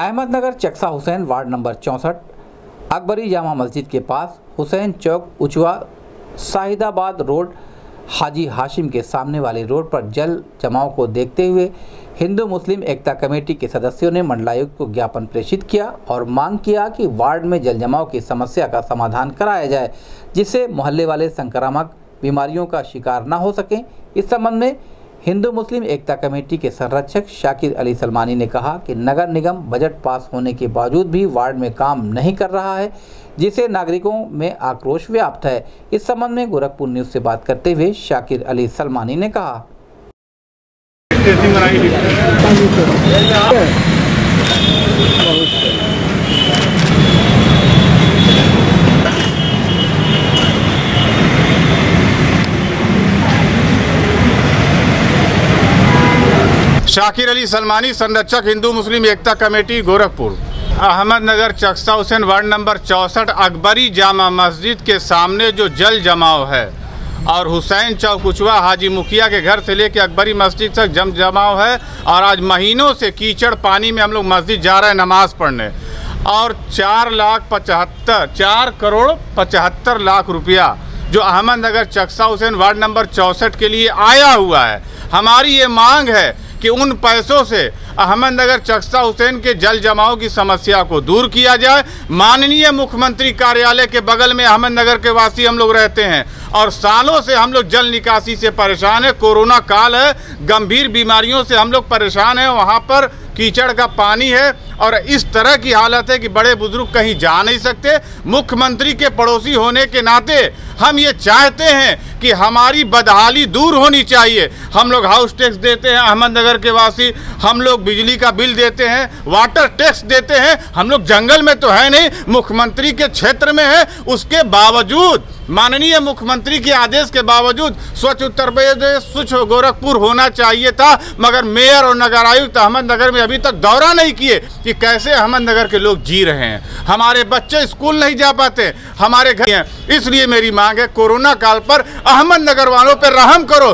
Ahmednagar Chaksa Hussain ward number चौंसठ, अकबरी जामा मस्जिद के पास हुसैन चौक उचवा शाहिदाबाद रोड, हाजी हाशिम के सामने वाले रोड पर जल जमाव को देखते हुए हिंदू मुस्लिम एकता कमेटी के सदस्यों ने मंडलायुक्त को ज्ञापन प्रेषित किया और मांग किया कि वार्ड में जल जमाव की समस्या का समाधान कराया जाए, जिससे मोहल्ले वाले संक्रामक बीमारियों का शिकार न हो सकें। इस संबंध में हिंदू मुस्लिम एकता कमेटी के संरक्षक शाकिर अली सलमानी ने कहा कि नगर निगम बजट पास होने के बावजूद भी वार्ड में काम नहीं कर रहा है जिसे नागरिकों में आक्रोश व्याप्त है। इस संबंध में गोरखपुर न्यूज़ से बात करते हुए शाकिर अली सलमानी ने कहा। शाकिर अली सलमानी, संरक्षक, हिंदू, मुस्लिम एकता committee, Gorakhpur. Ahmednagar Chaksa Hussain, ward number चौंसठ, अकबरी जामा मस्जिद के सामने जो जल जमाव है। और हुसैन चौक उचवा हाजी मुखिया के घर से लेके अकबरी मस्जिद तक जम जमाव है। और आज महीनों से कीचड़ पानी में हम लोग मस्जिद जा रहे हैं नमाज़ पढ़ने। और चार लाख पचहत्तर, चार करोड़ पचहत्तर लाख रुपया जो अहमदनगर चक्सा हुसैन, वार्ड नंबर चौंसठ के लिए आया हुआ है। हमारी ये मांग है कि उन पैसों से अहमदनगर चक्सा हुसैन के जल जमाव की समस्या को दूर किया जाए। माननीय मुख्यमंत्री कार्यालय के बगल में अहमदनगर के वासी हम लोग रहते हैं और सालों से हम लोग जल निकासी से परेशान है। कोरोना काल है, गंभीर बीमारियों से हम लोग परेशान हैं। वहाँ पर कीचड़ का पानी है और इस तरह की हालत है कि बड़े बुज़ुर्ग कहीं जा नहीं सकते। मुख्यमंत्री के पड़ोसी होने के नाते हम ये चाहते हैं कि हमारी बदहाली दूर होनी चाहिए। हम लोग हाउस टैक्स देते हैं, अहमदनगर के वासी, हम लोग बिजली का बिल देते हैं वाटर टैक्स देते हैं। हम लोग जंगल में तो है नहीं, मुख्यमंत्री के क्षेत्र में है। उसके बावजूद, माननीय मुख्यमंत्री के आदेश के बावजूद, स्वच्छ उत्तर प्रदेश, स्वच्छ गोरखपुर होना चाहिए था, मगर मेयर और नगर आयुक्त अहमदनगर में अभी तक दौरा नहीं किए कि कैसे अहमदनगर के लोग जी रहे हैं। हमारे बच्चे स्कूल नहीं जा पाते, हमारे घर इसलिए मेरी मांग है कोरोना काल पर अहमदनगर वालों पर रहम करो।